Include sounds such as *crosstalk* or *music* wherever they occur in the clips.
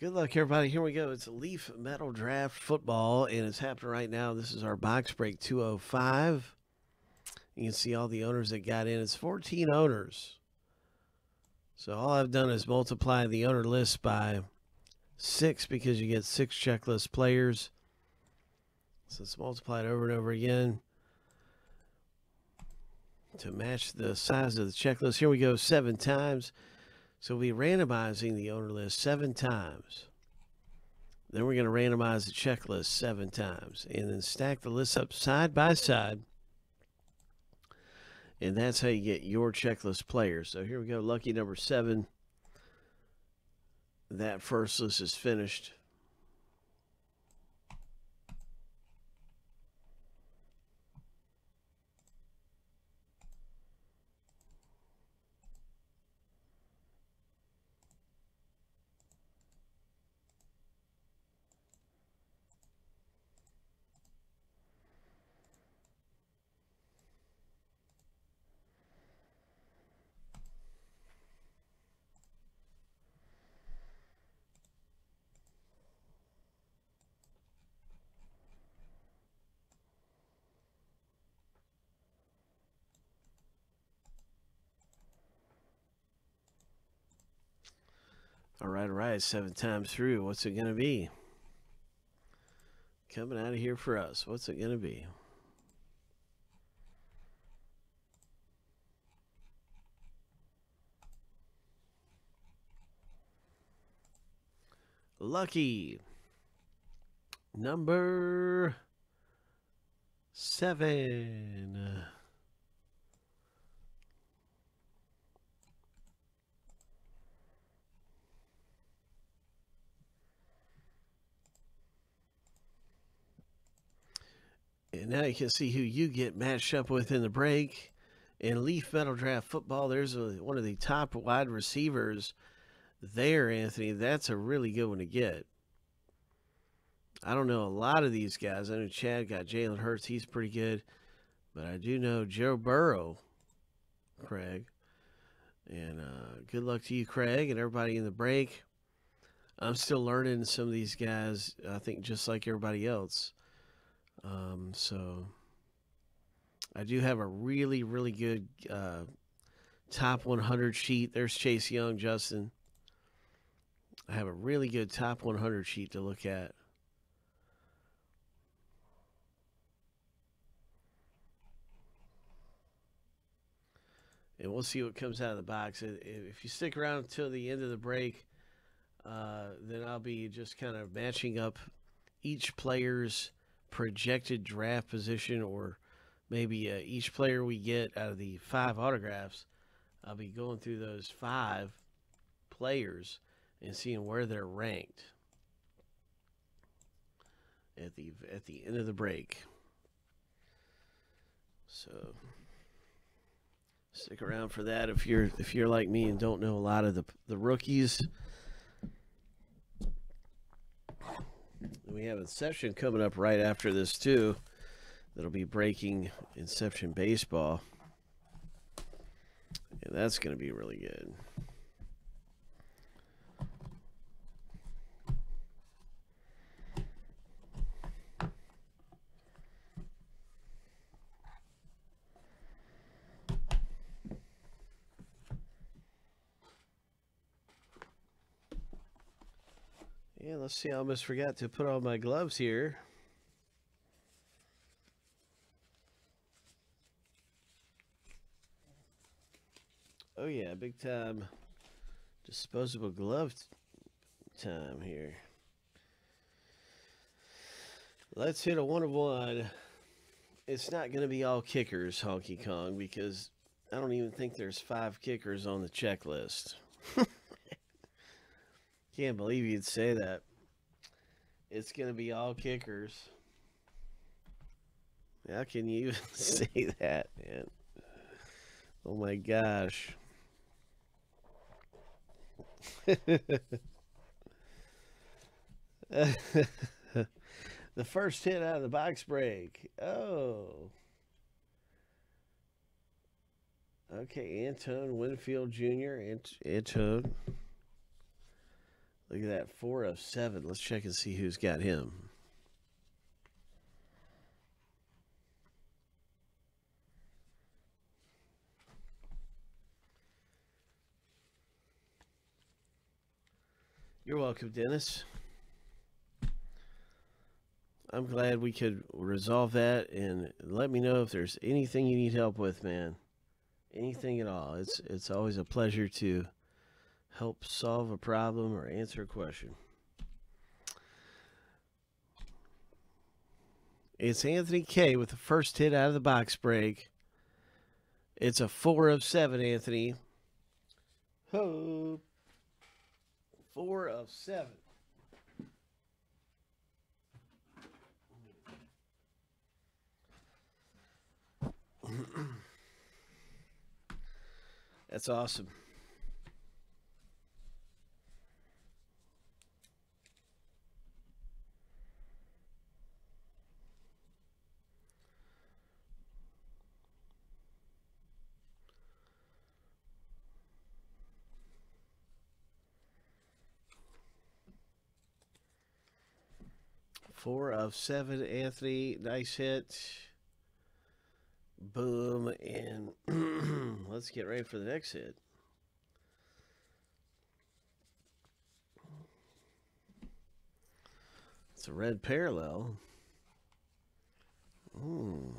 Good luck, everybody. Here we go. It's Leaf Metal Draft Football, and it's happening right now. This is our box break 205. You can see all the owners that got in. It's 14 owners. So all I've done is multiply the owner list by six because you get six checklist players. So it's multiplied over and over again to match the size of the checklist. Here we go, seven times. So we'll be randomizing the owner list seven times. Then we're going to randomize the checklist seven times and then stack the lists up side by side. And that's how you get your checklist players. So here we go, lucky number seven. That first list is finished. All right, all right, seven times through. What's it going to be? Coming out of here for us. What's it going to be? Lucky number seven. Now you can see who you get matched up with in the break. In Leaf Metal Draft Football, there's a, one of the top wide receivers there, Anthony. That's a really good one to get. I don't know a lot of these guys. I know Chad got Jalen Hurts. He's pretty good. But I do know Joe Burrow, Craig. And uh, good luck to you, Craig, and everybody in the break. I'm still learning some of these guys, I think, just like everybody else. Um, so I do have a really, really good uh, top 100 sheet. There's Chase Young, Justin. I have a really good top 100 sheet to look at. And we'll see what comes out of the box. If you stick around until the end of the break, uh, then I'll be just kind of matching up each player's projected draft position or maybe uh, each player we get out of the five autographs, I'll be going through those five players and seeing where they're ranked at the at the end of the break. So stick around for that if you're if you're like me and don't know a lot of the the rookies. We have Inception coming up right after this, too. That'll be breaking Inception Baseball. And that's going to be really good. Yeah, let's see. I almost forgot to put on my gloves here. Oh yeah, big time disposable glove time here. Let's hit a one of one. It's not going to be all kickers, Honky Kong, because I don't even think there's five kickers on the checklist. *laughs* Can't believe you'd say that. It's going to be all kickers. How can you *laughs* say that, man? Oh my gosh. *laughs* the first hit out of the box break. Oh. Okay, Antoine Winfield Jr. Ant- Antone. Look at that. Four of seven. Let's check and see who's got him. You're welcome, Dennis. I'm glad we could resolve that and let me know if there's anything you need help with, man. Anything at all. It's it's always a pleasure to help solve a problem or answer a question. It's Anthony K with the first hit out of the box break. It's a four of seven, Anthony. Ho. Four of seven. *clears throat* That's awesome. Four of seven, Anthony. Nice hit. Boom. And *clears throat* let's get ready for the next hit. It's a red parallel. Ooh.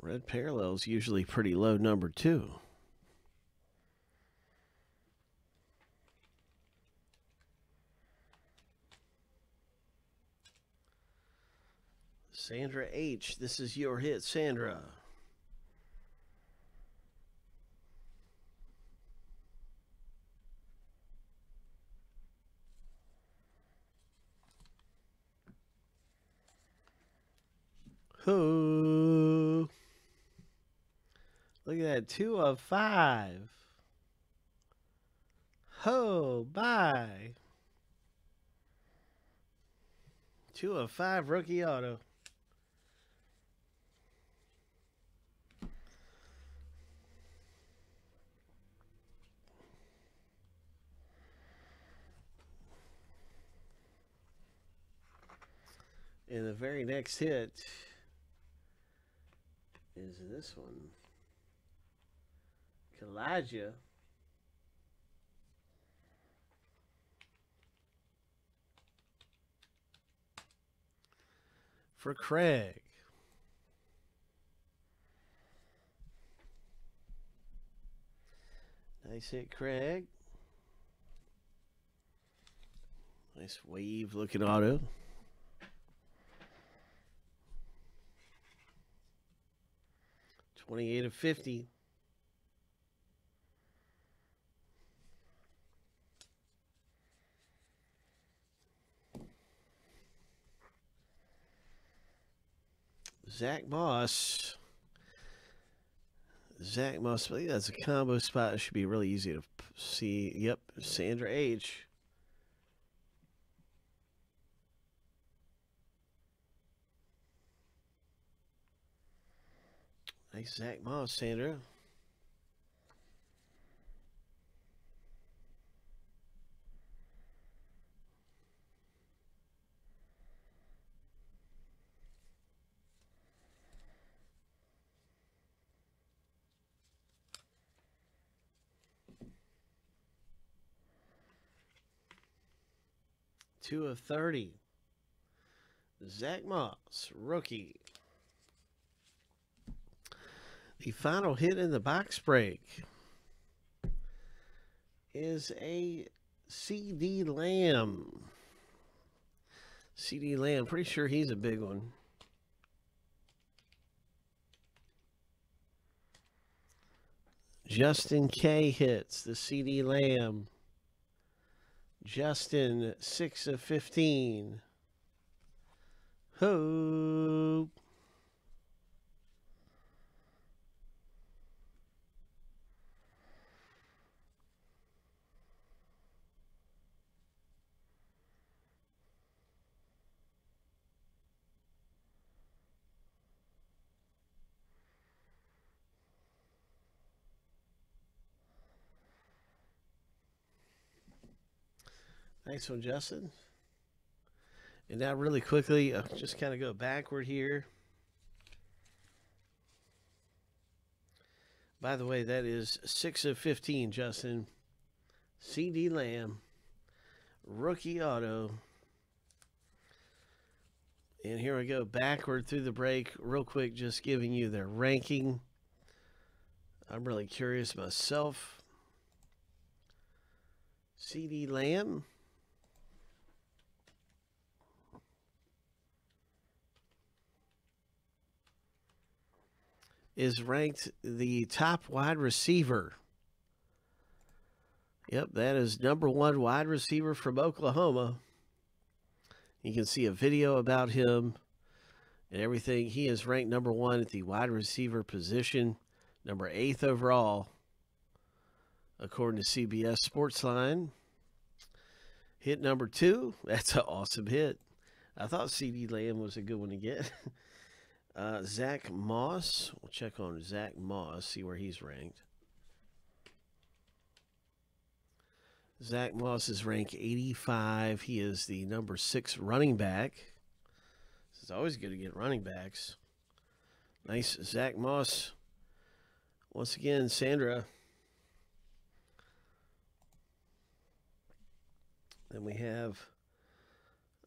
Red parallel is usually pretty low number two. Sandra H., this is your hit, Sandra. Who? Look at that. Two of five. Ho, bye. Two of five rookie auto. And the very next hit is this one. Kalija. For Craig. Nice hit, Craig. Nice wave looking auto. 28 of 50. Zach Moss. Zach Moss. I think that's a combo spot. It should be really easy to see. Yep. Sandra H. Nice Zach Moss, Sandra. Two of 30. Zach Moss, rookie. The final hit in the box break is a CeeDee Lamb. CeeDee Lamb, pretty sure he's a big one. Justin K hits the CeeDee Lamb. Justin, 6 of 15. Hope. Nice one, Justin. And now, really quickly, uh, just kind of go backward here. By the way, that is 6 of 15, Justin. CeeDee Lamb, rookie auto. And here we go backward through the break, real quick, just giving you their ranking. I'm really curious myself. CeeDee Lamb. Is ranked the top wide receiver. Yep, that is number one wide receiver from Oklahoma. You can see a video about him and everything. He is ranked number one at the wide receiver position, number eighth overall, according to CBS Sportsline. Hit number two. *laughs* That's an awesome hit. I thought CeeDee Lamb was a good one to get. *laughs* Uh, Zach Moss. We'll check on Zach Moss, see where he's ranked. Zach Moss is ranked 85. He is the number six running back. It's always good to get running backs. Nice Zach Moss. Once again, Sandra. Then we have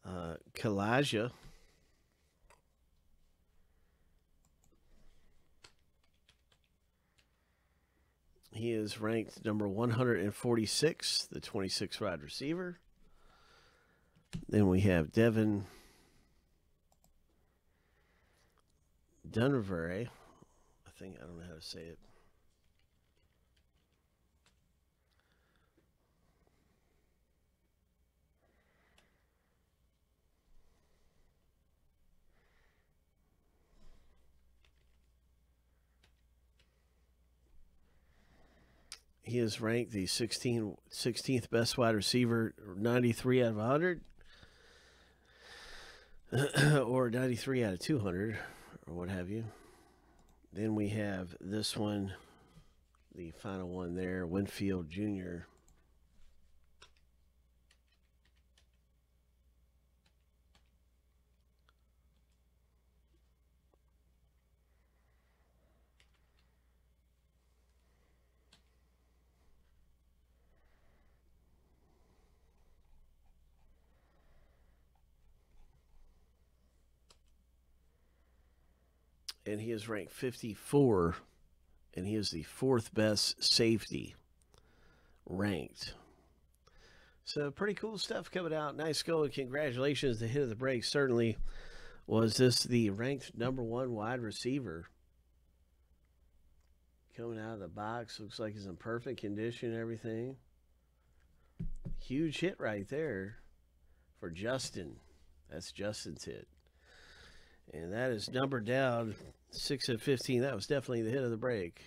uh, Kalija. He is ranked number 146, the 26 wide receiver. Then we have Devin Duvernay. I think, I don't know how to say it. He is ranked the 16, 16th best wide receiver, 93 out of 100, *clears throat* or 93 out of 200, or what have you. Then we have this one, the final one there, Winfield Jr. and he is ranked 54, and he is the fourth best safety ranked. So pretty cool stuff coming out. Nice going. Congratulations. The hit of the break certainly was this the ranked number one wide receiver. Coming out of the box. Looks like he's in perfect condition everything. Huge hit right there for Justin. That's Justin's hit. And that is numbered down 6 of 15. That was definitely the hit of the break.